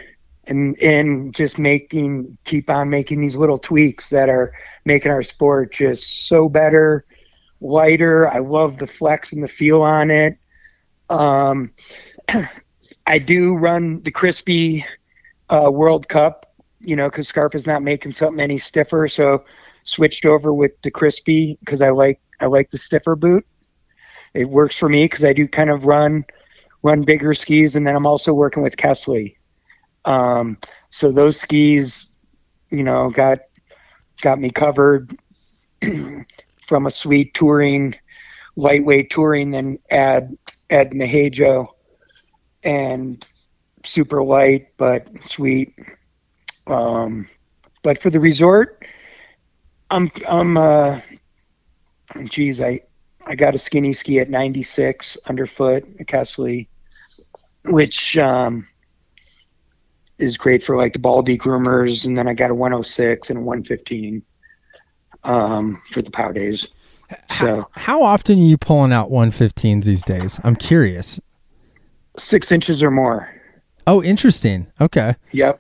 and and just making keep on making these little tweaks that are making our sport just so better lighter i love the flex and the feel on it um i do run the Crispi uh world cup you know because scarpa's not making something any stiffer so switched over with the Crispi because i like i like the stiffer boot. It works for me because i do kind of run run bigger skis and then i'm also working with kesley. Um, so those skis, you know, got got me covered from a sweet touring, lightweight touring, then add add Meidjo and super light but sweet. Um, but for the resort, I'm I'm uh, geez, I I got a skinny ski at 96 underfoot, a Kesley, which um, is great for like the baldy groomers, and then I got a 106 and a 115 um, for the pow days. So How often are you pulling out 115s these days? I'm curious. six inches or more. Oh, interesting. Okay. Yep.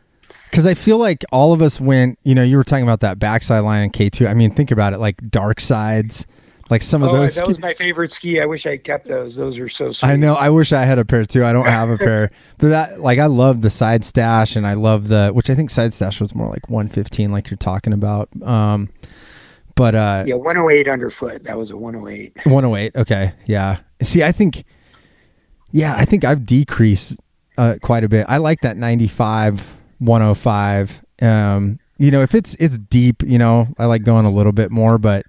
Because I feel like all of us went, you know, you were talking about that backside line in K2. I mean, think about it like dark sides, like some of Oh, those. that was my favorite ski. I wish I kept those. Those are so sweet. I know. I wish I had a pair too. I don't have a pair, but that like I love the side stash, and I love the which I think side stash was more like 115, like you're talking about. Um, but uh, Yeah, 108 underfoot. That was a 108. 108. Okay, yeah. See, I think, yeah, I think I've decreased uh, quite a bit. I like that 95, 105. Um, you know, if it's it's deep, you know, I like going a little bit more, but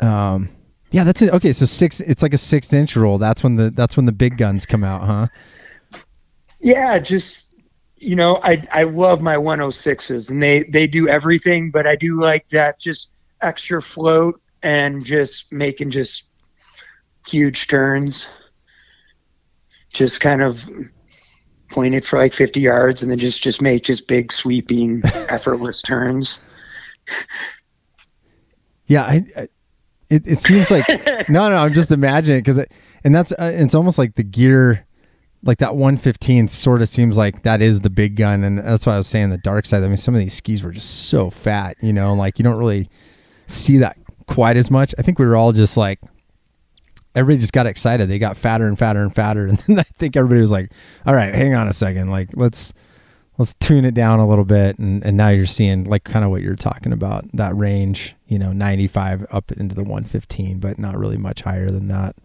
um, yeah, that's it. Okay, so six. It's like a six inch roll. That's when the that's when the big guns come out, huh? Yeah, just you know, I I love my 106s and they they do everything, but I do like that just extra float and just making just huge turns. Just kind of point it for like 50 yards and then just just make just big sweeping effortless turns. Yeah, I, I it it seems like no, no. I'm just imagining because it, and that's uh, it's almost like the gear, like that 115 sort of seems like that is the big gun, and that's why I was saying the dark side. I mean, some of these skis were just so fat, you know, like you don't really see that quite as much. I think we were all just like. Everybody just got excited. They got fatter and fatter and fatter, and then I think everybody was like, "All right, hang on a second. Like, let's let's tune it down a little bit and, and now you're seeing like kind of what you're talking about that range you know 95 up into the 115 but not really much higher than that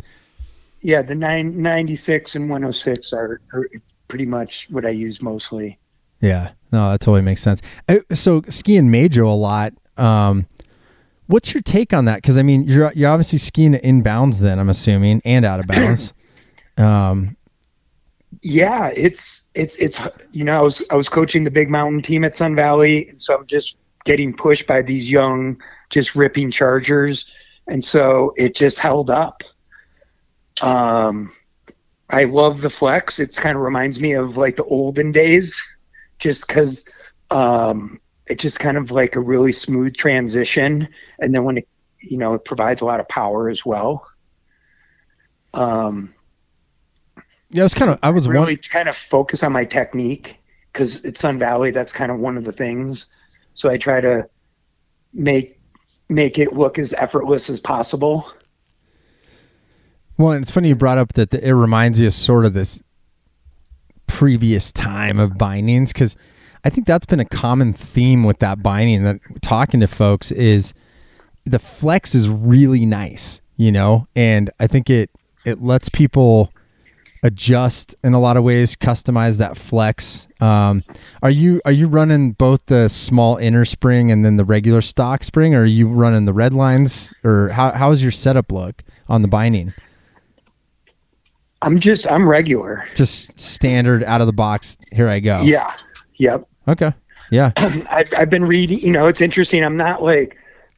Yeah, the 9, 96 and 106 are, are pretty much what I use mostly. yeah no that totally makes sense Uh, so skiing Meidjo a lot um what's your take on that because i mean you're you're obviously skiing inbounds then i'm assuming and out of bounds um Yeah, it's it's it's you know I was I was coaching the big mountain team at Sun Valley, and so I'm just getting pushed by these young, just ripping chargers, and so it just held up. Um, I love the flex. It's kind of reminds me of like the olden days, just because um, it just kind of like a really smooth transition, and then when it you know it provides a lot of power as well. Um, yeah i was kind of i was really wondering kind of focus on my technique because it's Sun Valley. That's kind of one of the things. So I try to make make it look as effortless as possible. Well, it's funny you brought up that the, it reminds you of sort of this previous time of bindings because I think that's been a common theme with that binding that talking to folks is the flex is really nice, you know, and I think it it lets people adjust in a lot of ways, customize that flex. Um, are you are you running both the small inner spring and then the regular stock spring, or are you running the red lines, or how how's your setup look on the binding? I'm just I'm regular. Just standard out of the box. Here I go. Yeah. Yep. Okay. Yeah. I've I've been reading. You know, it's interesting. I'm not like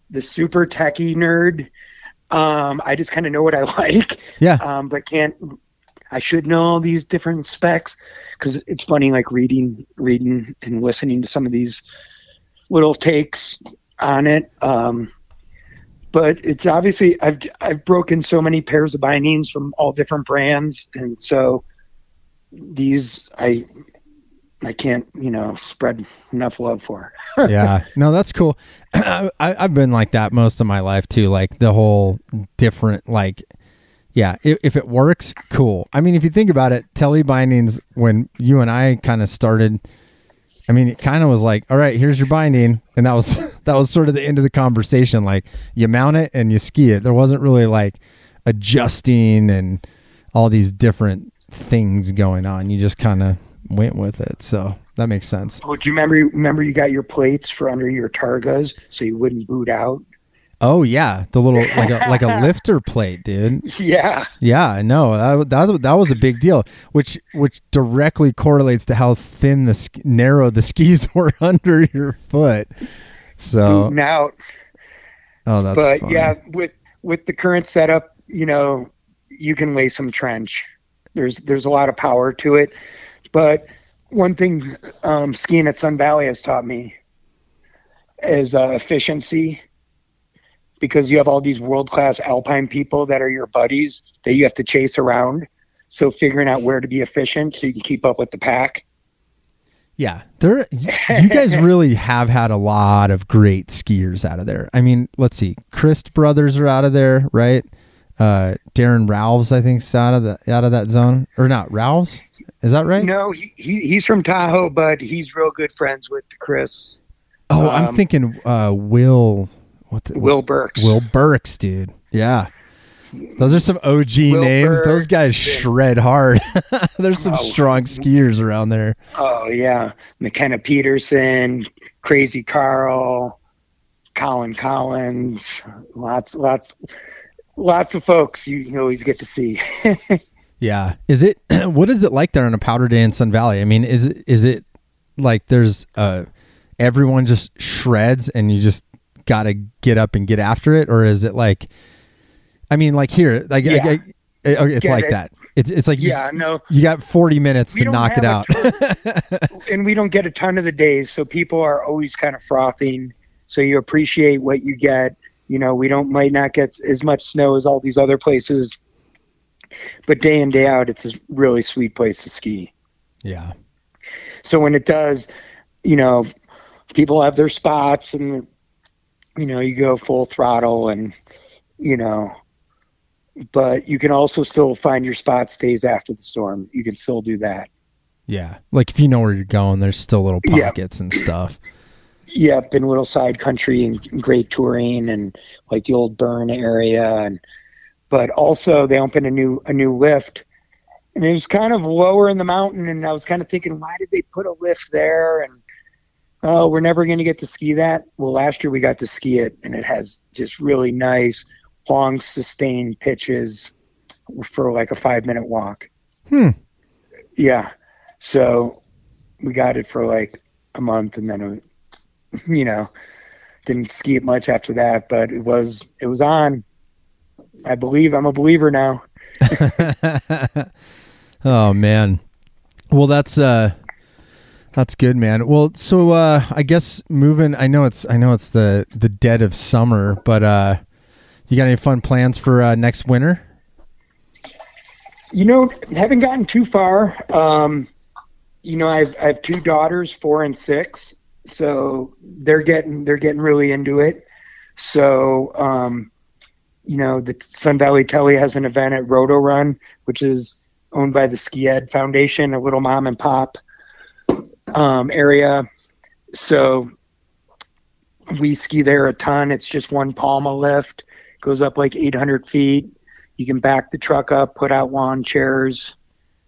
the super techie nerd. Um, I just kind of know what I like. Yeah. Um, but can't. I should know all these different specs because it's funny, like reading, reading, and listening to some of these little takes on it. Um, but it's obviously I've I've broken so many pairs of bindings from all different brands, and so these I I can't you know spread enough love for. yeah. No, that's cool. I, I've been like that most of my life too. Like the whole different, like, yeah, if, if it works, cool. I mean, if you think about it, tele bindings, when you and I kind of started, I mean, it kind of was like, all right, here's your binding. And that was, that was sort of the end of the conversation. Like you mount it and you ski it. There wasn't really like adjusting and all these different things going on. You just kind of went with it. So that makes sense. Oh, do you remember? Remember, you got your plates for under your targas so you wouldn't boot out. Oh yeah, the little like a like a lifter plate, dude. Yeah, Yeah, no, that, that that was a big deal, which which directly correlates to how thin the narrow the skis were under your foot. So, booting out. oh, that's but funny. yeah, with with the current setup, you know, you can lay some trench. There's there's a lot of power to it, but one thing um, skiing at Sun Valley has taught me is uh, efficiency. Because you have all these world class alpine people that are your buddies that you have to chase around. So figuring out where to be efficient so you can keep up with the pack. Yeah, there. You guys really have had a lot of great skiers out of there. I mean, let's see, Crist brothers are out of there, right? Uh, Darren Rahlves, I think, is out of the out of that zone, or not Rahlves? Is that right? No, he, he he's from Tahoe, but he's real good friends with Chris. Oh, I'm Um, thinking uh, Will. What the, Will Burks. Will Burks, dude. Yeah. Those are some OG Will names. Those guys shred hard. There's some Oh. strong skiers around there. Oh yeah, McKenna Peterson, Crazy Carl, Colin Collins, lots, lots, lots of folks you, you always get to see. Yeah. Is it what is it like there on a powder day in Sun Valley? I mean, is it is it like there's uh everyone just shreds and you just got to get up and get after it or is it like I mean, like here, like Yeah. I- I- okay, it's Get like it. that. It's it's like you- yeah, no, you, got 40 minutes We to knock it out. and we don't get a ton of the days, so people are always kind of frothing. So you appreciate what you get. You know, we don't might not get as much snow as all these other places, but day in day out, it's a really sweet place to ski. yeah. So when it does, you know, people have their spots and you know, you go full throttle and you know, but you can also still find your spots days after the storm. You can still do that. Yeah. Like if you know where you're going, there's still little pockets and stuff. Yep, in little side country and great touring and like the old Burn area and but also they opened a new a new lift. And it was kind of lower in the mountain and I was kind of thinking why did they put a lift there? And oh we're never going to get to ski that. Well last year we got to ski it and it has just really nice long sustained pitches for like a 5 minute walk. Hmm. yeah. So we got it for like a month and then it, you know didn't ski it much after that but it was it was on i believe i'm a believer now oh man. Well, that's uh that's good, man. Well, so uh I guess moving I know it's I know it's the the dead of summer, but uh you got any fun plans for uh next winter? you know haven't gotten too far um you know i've i have two daughters four and six so they're getting they're getting really into it so um you know the sun valley telly has an event at Rotarun which is owned by the ski ed foundation a little mom and pop um area. So we ski there a ton. It's just one Poma lift. Goes up like 800 feet. You can back the truck up, put out lawn chairs,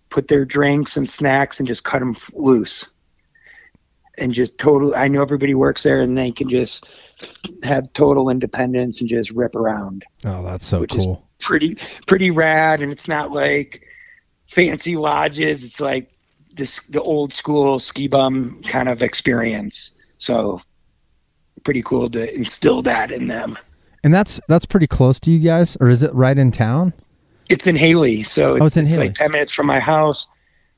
put their drinks and snacks, and just cut them loose. And just total. I know everybody works there, and they can just have total independence and just rip around. Oh, that's so Which is- cool. Pretty, pretty rad. And it's not like fancy lodges. It's like this the old school ski bum kind of experience. So pretty cool to instill that in them. And that's that's pretty close to you guys or is it right in town? It's in Hailey, so oh, it's, Oh, it's in it's Hailey. like ten minutes from my house.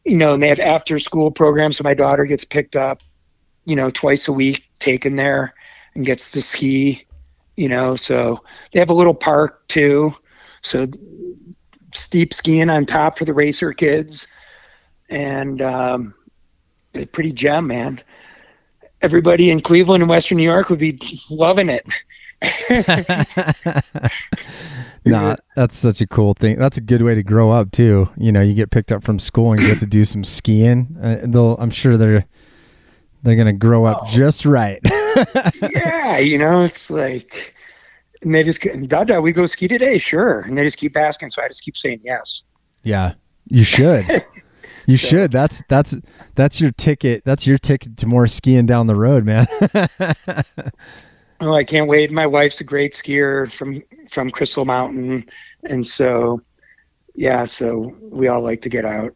You know, and they have after school programs, so my daughter gets picked up, you know, twice a week, taken there, and gets to ski. You know, so they have a little park too, so steep skiing on top for the racer kids, and um, a pretty gem, man. Everybody in Cleveland and Western New York would be loving it. Nah, that's such a cool thing. That's a good way to grow up too. You know, you get picked up from school and get to do some skiing. Uh, they'll, I'm sure they're they're gonna grow up Oh. just right. yeah, you know, it's like, and they just, Dada, we go ski today, sure. And they just keep asking, so I just keep saying yes. yeah, you should. You So- should. That's that's that's your ticket. That's your ticket to more skiing down the road, man. Oh, I can't wait. My wife's a great skier from from Crystal Mountain, and so, yeah, so we all like to get out.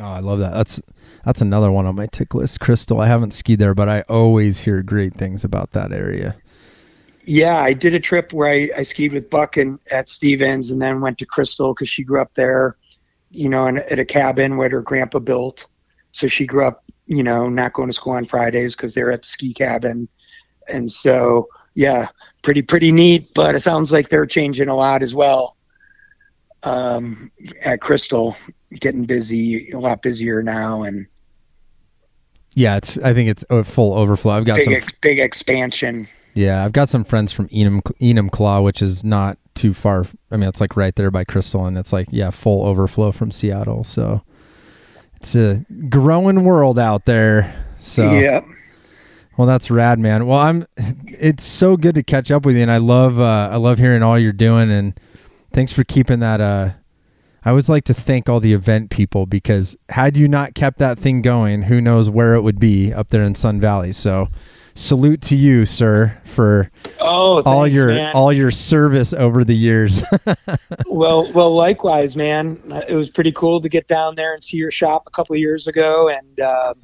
Oh, I love that. That's that's another one on my tick list. Crystal. I haven't skied there, but I always hear great things about that area. Yeah, I did a trip where I, I skied with Buck and at Stevens, and then went to Crystal because she grew up there, you know, in, at a cabin where her grandpa built. So she grew up, you know, not going to school on Fridays because they're at the ski cabin, and so yeah, pretty pretty neat. But it sounds like they're changing a lot as well um, at Crystal. getting busy, a lot busier now, and Yeah, it's. I think it's a full overflow. I've got big some. ex- big expansion. Yeah, I've got some friends from Enum Enumclaw, which is not too far. I mean, it's like right there by Crystal, and it's like yeah, full overflow from Seattle. So it's a growing world out there. So Yep. well, that's rad, man. Well, I'm. It's so good to catch up with you, and I love. Uh, I love hearing all you're doing, and thanks for keeping that. Uh, I always like to thank all the event people because had you not kept that thing going, who knows where it would be up there in Sun Valley. So, salute to you, sir, for Oh, all your man. all your service over the years. well, well, likewise, man. It was pretty cool to get down there and see your shop a couple of years ago, and uh,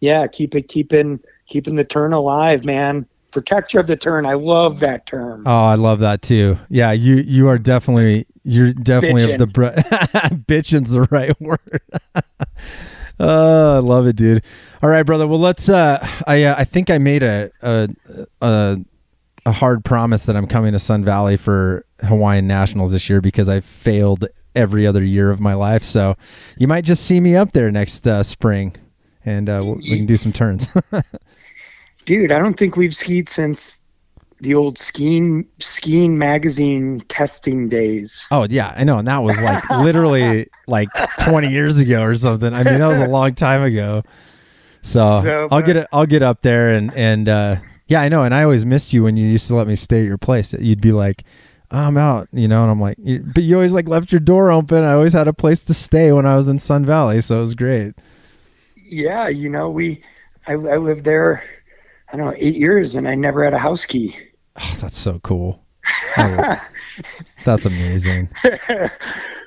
yeah, keep it keeping keeping the turn alive, man. Protector of the turn. I love that term. oh, I love that too. Yeah, you you are definitely you're definitely of the br- bitching's the right word. oh, I love it, dude. All right, brother. Well, let's. Uh, I uh, I think I made a a a a hard promise that I'm coming to Sun Valley for Hawaiian Nationals this year because I failed every other year of my life. So you might just see me up there next uh, spring, and uh, we'll- we can do some turns. Dude, I don't think we've skied since the old skiing skiing magazine testing days. Oh yeah, I know, and that was like literally like 20 years ago or something. I mean, that was a long time ago. So, So, I'll get it. I'll get up there and and uh, yeah, I know. And I always missed you when you used to let me stay at your place. You'd be like, "I'm out," you know, and I'm like, "But you always like left your door open. I always had a place to stay when I was in Sun Valley, so it was great." Yeah, you know, we I, I lived there. I don't know, eight years, and I never had a house key. Oh, that's so cool. That's amazing.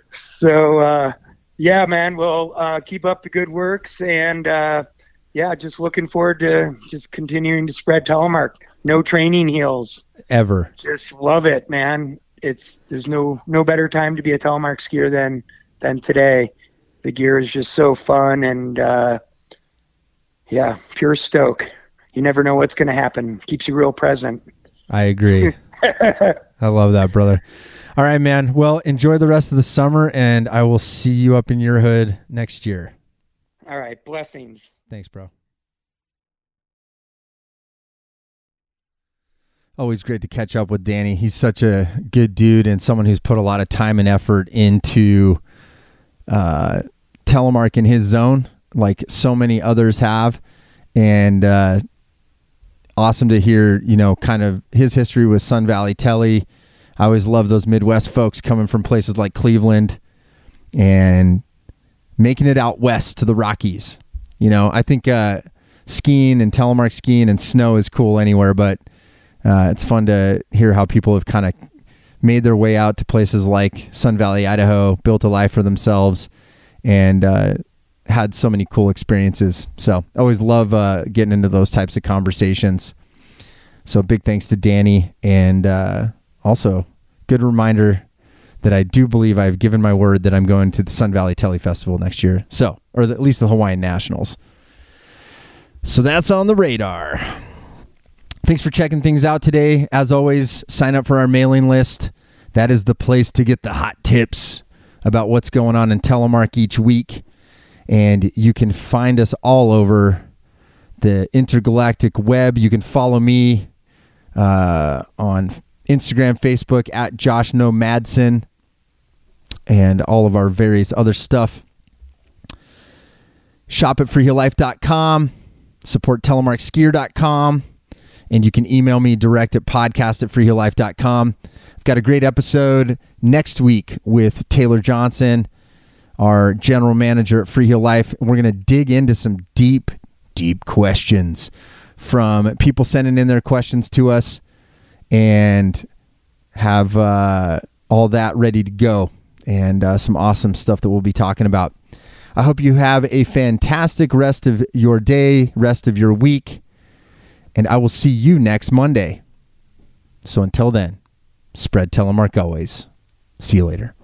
so uh, yeah, man. Well, uh, keep up the good works, and uh, yeah, just looking forward to just continuing to spread telemark. No training heels. Ever. Just love it, man. It's there's no no better time to be a telemark skier than than today. The gear is just so fun, and uh, yeah, pure stoke. You never know what's going to happen. Keeps you real present. I agree. I love that, brother. All right, man. Well, enjoy the rest of the summer, and I will see you up in your hood next year. All right, blessings. Thanks, bro. Always great to catch up with Danny. He's such a good dude and someone who's put a lot of time and effort into uh, telemark in his zone, like so many others have. And uh, awesome to hear, you know, kind of his history with Sun Valley Telly. I always love those Midwest folks coming from places like Cleveland and making it out west to the Rockies. You know, I think uh, skiing and telemark skiing and snow is cool anywhere, but uh, it's fun to hear how people have kind of made their way out to places like Sun Valley, Idaho, built a life for themselves, and uh, had so many cool experiences. So I always love uh, getting into those types of conversations. So big thanks to Danny, and uh, also good reminder that I do believe I've given my word that I'm going to the Sun Valley Telly Festival next year. So, or at least the Hawaiian Nationals. So that's on the radar. Thanks for checking things out today. As always, sign up for our mailing list. That is the place to get the hot tips about what's going on in telemark each week. And you can find us all over the intergalactic web. You can follow me uh, on Instagram, Facebook at Josh No Madsen, and all of our various other stuff. Shop at freeheellife.com, support telemarkskier.com, and you can email me direct at podcast at freeheellife.com. I've got a great episode next week with Taylor Johnson, our general manager at Free Heel Life. We're going to dig into some deep, deep questions from people sending in their questions to us and have uh, all that ready to go and uh, some awesome stuff that we'll be talking about. I hope you have a fantastic rest of your day, rest of your week, and I will see you next Monday. So until then, spread telemark always. See you later.